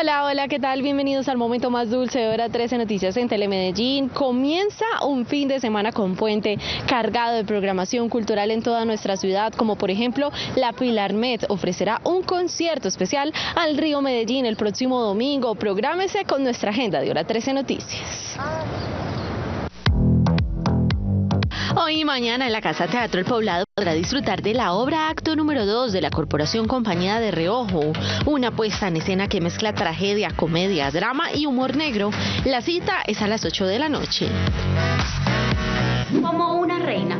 Hola, hola, ¿qué tal? Bienvenidos al momento más dulce de hora 13 Noticias en Telemedellín. Comienza un fin de semana con puente cargado de programación cultural en toda nuestra ciudad, como por ejemplo la Pilarmet ofrecerá un concierto especial al Río Medellín el próximo domingo. Prográmese con nuestra agenda de hora 13 Noticias. Hoy y mañana en la Casa Teatro El Poblado podrá disfrutar de la obra acto número 2 de la Corporación Compañía de Reojo, una puesta en escena que mezcla tragedia, comedia, drama y humor negro. La cita es a las 8 de la noche. Como una reina.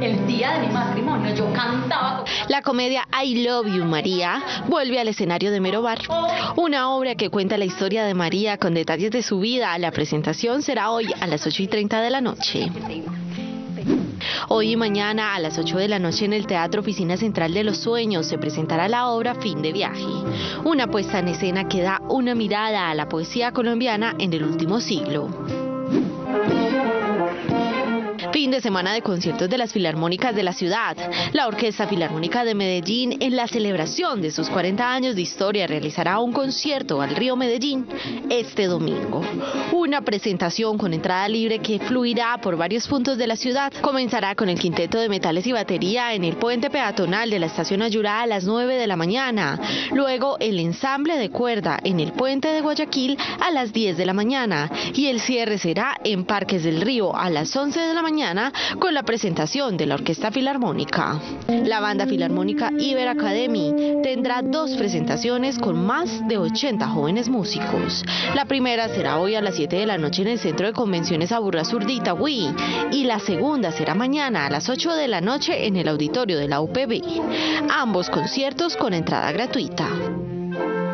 El día de mi matrimonio yo cantaba. La comedia I Love You María vuelve al escenario de Mero Bar, una obra que cuenta la historia de María con detalles de su vida. La presentación será hoy a las 8 y 30 de la noche. Hoy y mañana a las 8 de la noche en el Teatro Oficina Central de los Sueños se presentará la obra Fin de Viaje, una puesta en escena que da una mirada a la poesía colombiana en el último siglo. Fin de semana de conciertos de las filarmónicas de la ciudad. La Orquesta Filarmónica de Medellín, en la celebración de sus 40 años de historia, realizará un concierto al Río Medellín este domingo. Una presentación con entrada libre que fluirá por varios puntos de la ciudad. Comenzará con el quinteto de metales y batería en el puente peatonal de la estación Ayurá a las 9 de la mañana. Luego el ensamble de cuerda en el puente de Guayaquil a las 10 de la mañana. Y el cierre será en Parques del Río a las 11 de la mañana con la presentación de la Orquesta Filarmónica. La banda filarmónica Iber Academy tendrá dos presentaciones con más de 80 jóvenes músicos. La primera será hoy a las 7 de la noche en el Centro de Convenciones Aburra Surdita Wii y la segunda será mañana a las 8 de la noche en el auditorio de la UPB. Ambos conciertos con entrada gratuita.